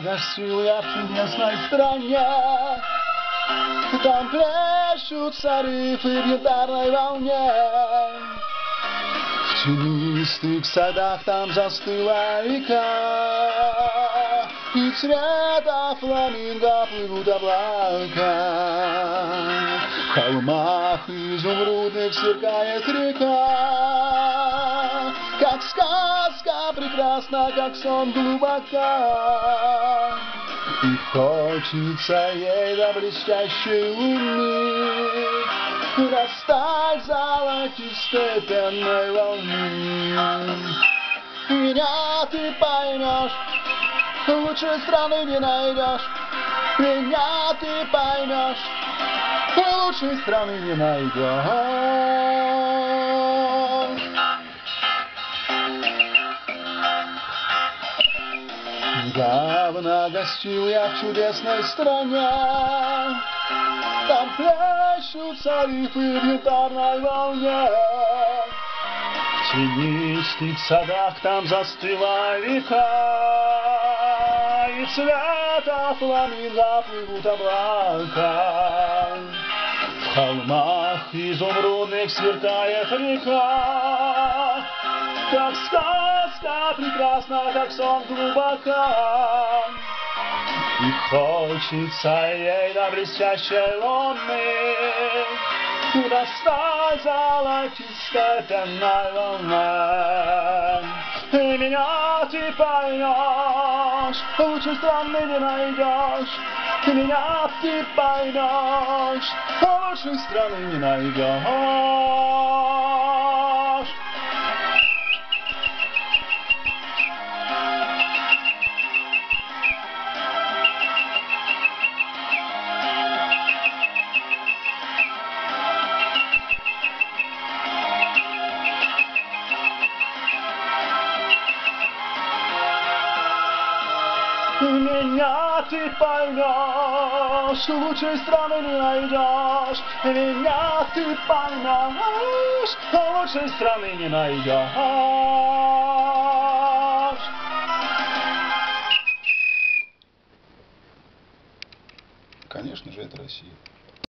гостил я в чудесной стране. Там плещутся рифы в янтарной волне. В тенистых садах там застыла река, И цвета фламинго плывут облака. В холмах изумрудных сверкает река, Как сказка прекрасна, как сон глубока. И хочется ей до блестящей луны. Растать золотистой пенной волны. Меня ты поймешь, лучше страны не найдешь. Меня ты поймешь, лучшей страны не найдешь Недавно гостил я в чудесной стране, Там плещутся рифы в янтарной волне. В тенистых садах там застыла река, И цвета фламинго плывут облака. В холмах изумрудных сверкает река, как сказка прекрасна, как сон глубока. И хочется ей до блестящей луны Достать золотистой пенной волны. И меня ты поймешь, лучше страны не найдешь. И меня ты поймешь, лучше страны не найдешь. Меня ты поймешь, лучшей страны не найдешь. Меня ты поймешь, лучшей страны не найдешь. Конечно же, это Россия.